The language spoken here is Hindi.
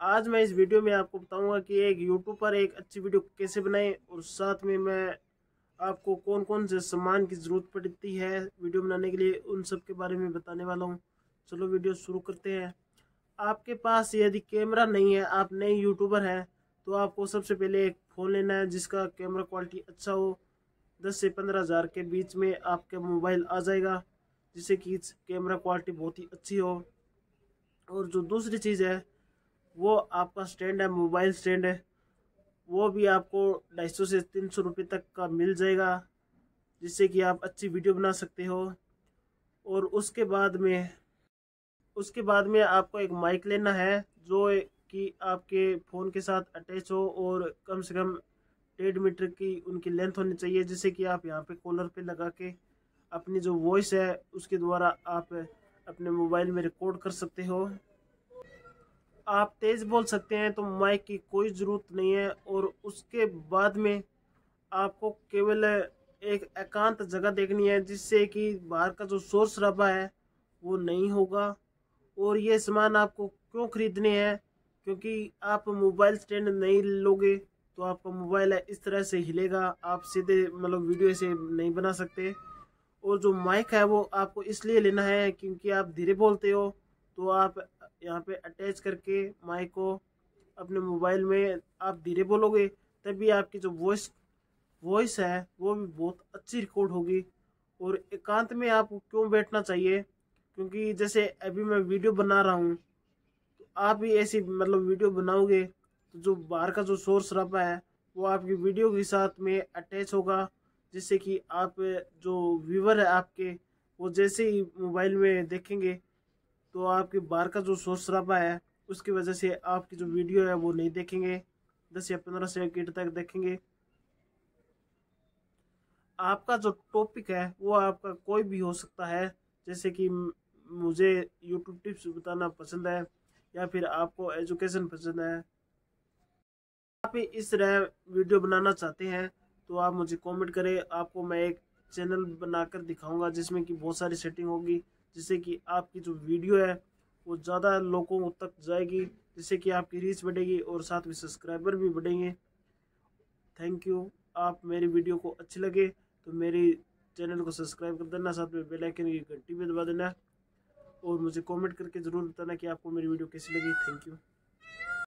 आज मैं इस वीडियो में आपको बताऊँगा कि एक यूट्यूब पर एक अच्छी वीडियो कैसे बनाएँ और साथ में मैं आपको कौन कौन से सामान की ज़रूरत पड़ती है वीडियो बनाने के लिए उन सब के बारे में बताने वाला हूँ। चलो वीडियो शुरू करते हैं। आपके पास यदि कैमरा नहीं है, आप नए यूट्यूबर हैं तो आपको सबसे पहले एक फ़ोन लेना है जिसका कैमरा क्वालिटी अच्छा हो। दस से पंद्रह हज़ार के बीच में आपका मोबाइल आ जाएगा, जिससे कि कैमरा क्वालिटी बहुत ही अच्छी हो। और जो दूसरी चीज़ है वो आपका स्टैंड है मोबाइल स्टैंड है, वो भी आपको ढाई सौ से तीन सौ रुपये तक का मिल जाएगा, जिससे कि आप अच्छी वीडियो बना सकते हो। और उसके बाद में, उसके बाद में आपको एक माइक लेना है, जो कि आपके फ़ोन के साथ अटैच हो और कम से कम डेढ़ मीटर की उनकी लेंथ होनी चाहिए, जिससे कि आप यहाँ पे कॉलर पे लगा के अपनी जो वॉइस है, उसके द्वारा आप अपने मोबाइल में रिकॉर्ड कर सकते हो। आप तेज़ बोल सकते हैं तो माइक की कोई ज़रूरत नहीं है और उसके बाद में आपको केवल एक एकांत जगह देखनी है, जिससे कि बाहर का जो शोर शराबा है, वो नहीं होगा। और ये सामान आपको क्यों ख़रीदने हैं? क्योंकि आप मोबाइल स्टैंड नहीं लोगे तो आपका मोबाइल है इस तरह से हिलेगा, आप सीधे मतलब वीडियो से नहीं बना सकते। और जो माइक है, वो आपको इसलिए लेना है, क्योंकि आप धीरे बोलते हो तो आप यहाँ पे अटैच करके माइक को अपने मोबाइल में आप धीरे बोलोगे, तभी आपकी जो वॉइस वॉइस है, वो भी बहुत अच्छी रिकॉर्ड होगी। और एकांत में आपको क्यों बैठना चाहिए? क्योंकि जैसे अभी मैं वीडियो बना रहा हूँ तो आप भी ऐसी मतलब वीडियो बनाओगे तो जो बाहर का जो शोर शराबा है, वो आपकी वीडियो के साथ में अटैच होगा, जिससे कि आप जो व्यूवर है आपके, वो जैसे ही मोबाइल में देखेंगे तो आपके बार का जो शोर शराबा है, उसकी वजह से आपकी जो वीडियो है वो नहीं देखेंगे। दस या पंद्रह सेकेंड तक देखेंगे। आपका जो टॉपिक है, वो आपका कोई भी हो सकता है। जैसे कि मुझे यूट्यूब टिप्स बताना पसंद है, या फिर आपको एजुकेशन पसंद है। आप इस तरह वीडियो बनाना चाहते हैं तो आप मुझे कमेंट करें। आपको मैं एक चैनल बनाकर दिखाऊँगा, जिसमें कि बहुत सारी सेटिंग होगी। जिससे कि आपकी जो वीडियो है वो ज़्यादा लोगों तक जाएगी, जिससे कि आपकी रीच बढ़ेगी और साथ में सब्सक्राइबर भी बढ़ेंगे। थैंक यू आप मेरी वीडियो को अच्छी लगे तो मेरी चैनल को सब्सक्राइब कर देना, साथ में बेल आइकन की घंटी भी दबा देना और मुझे कमेंट करके ज़रूर बताना कि आपको मेरी वीडियो कैसी लगी। Thank you